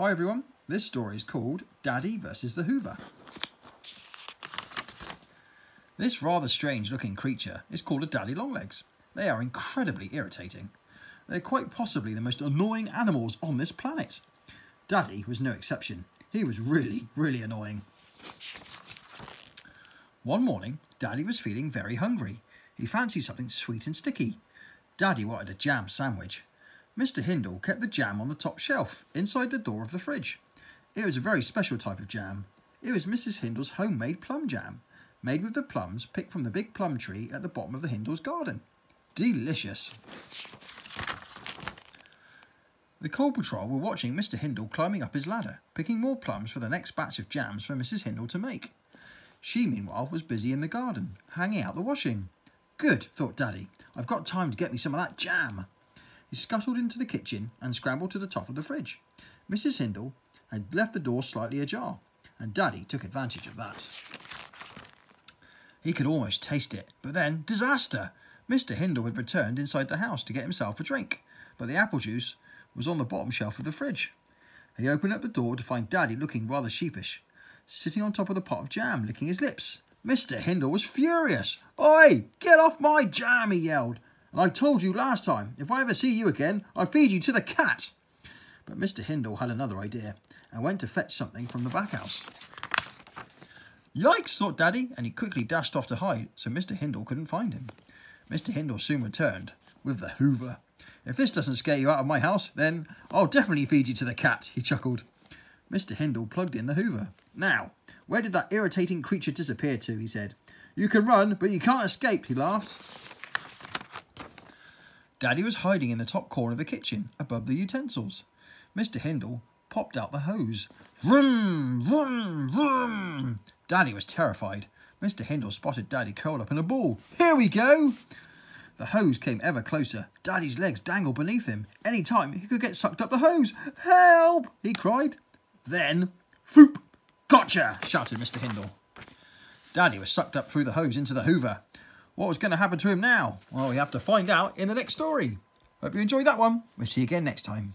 Hi everyone, this story is called Daddy versus the Hoover. This rather strange looking creature is called a daddy longlegs. They are incredibly irritating. They're quite possibly the most annoying animals on this planet. Daddy was no exception. He was really, really annoying. One morning, Daddy was feeling very hungry. He fancied something sweet and sticky. Daddy wanted a jam sandwich. Mr. Hindle kept the jam on the top shelf, inside the door of the fridge. It was a very special type of jam. It was Mrs. Hindle's homemade plum jam made with the plums picked from the big plum tree at the bottom of the Hindle's garden. Delicious. The Coal Patrol were watching Mr. Hindle climbing up his ladder, picking more plums for the next batch of jams for Mrs. Hindle to make. She, meanwhile, was busy in the garden, hanging out the washing. Good, thought Daddy. I've got time to get me some of that jam. He scuttled into the kitchen and scrambled to the top of the fridge. Mrs. Hindle had left the door slightly ajar, and Daddy took advantage of that. He could almost taste it, but then, disaster! Mr. Hindle had returned inside the house to get himself a drink, but the apple juice was on the bottom shelf of the fridge. He opened up the door to find Daddy looking rather sheepish, sitting on top of the pot of jam, licking his lips. Mr. Hindle was furious. Oi, get off my jam, he yelled. And I told you last time, if I ever see you again, I'll feed you to the cat. But Mr. Hindle had another idea and went to fetch something from the back house. Yikes, thought Daddy, and he quickly dashed off to hide so Mr. Hindle couldn't find him. Mr. Hindle soon returned with the Hoover. If this doesn't scare you out of my house, then I'll definitely feed you to the cat, he chuckled. Mr. Hindle plugged in the Hoover. Now, where did that irritating creature disappear to, he said. You can run, but you can't escape, he laughed. Daddy was hiding in the top corner of the kitchen, above the utensils. Mr. Hindle popped out the hose. Vroom, vroom, vroom. Daddy was terrified. Mr. Hindle spotted Daddy curled up in a ball. Here we go! The hose came ever closer. Daddy's legs dangled beneath him. Any time he could get sucked up the hose. Help! he cried. Then, foop! Gotcha! shouted Mr. Hindle. Daddy was sucked up through the hose into the hoover. What was going to happen to him now? Well, we have to find out in the next story. Hope you enjoyed that one. We'll see you again next time.